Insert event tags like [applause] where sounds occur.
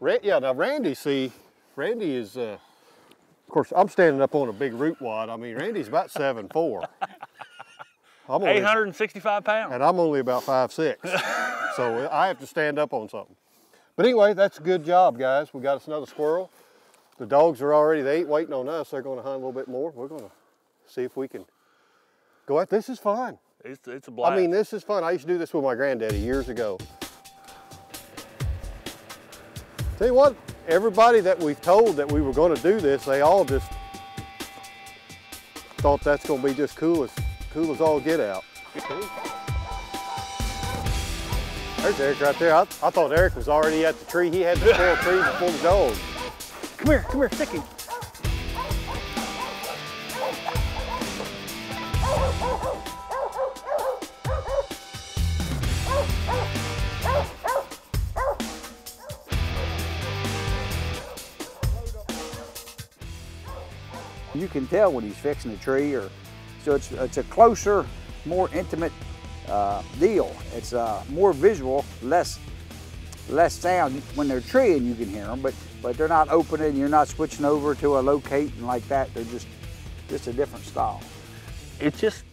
Ra- yeah, now Randy, see, Randy is, uh, of course, I'm standing up on a big root wad. I mean, Randy's about seven four. [laughs] I'm only, 865 pounds. and I'm only about five six, [laughs] so I have to stand up on something. But anyway, that's a good job, guys. We got us another squirrel. The dogs are already, they ain't waiting on us. They're gonna hunt a little bit more. We're gonna see if we can go out. This is fun. It's, it's a blast. I mean, this is fun. I used to do this with my granddaddy years ago. Tell you what, everybody that we've told that we were going to do this, they all just thought that's going to be just cool as cool as all get out. There's Eric right there. I, I thought Eric was already at the tree. He had the four trees before the dog. Come here, come here, stick him. You can tell when he's fixing a tree, or so it's it's a closer, more intimate uh, deal. It's uh, more visual, less less sound. When they're treeing, you can hear them, but but they're not opening. You're not switching over to a locate and like that. They're just just a different style. it's just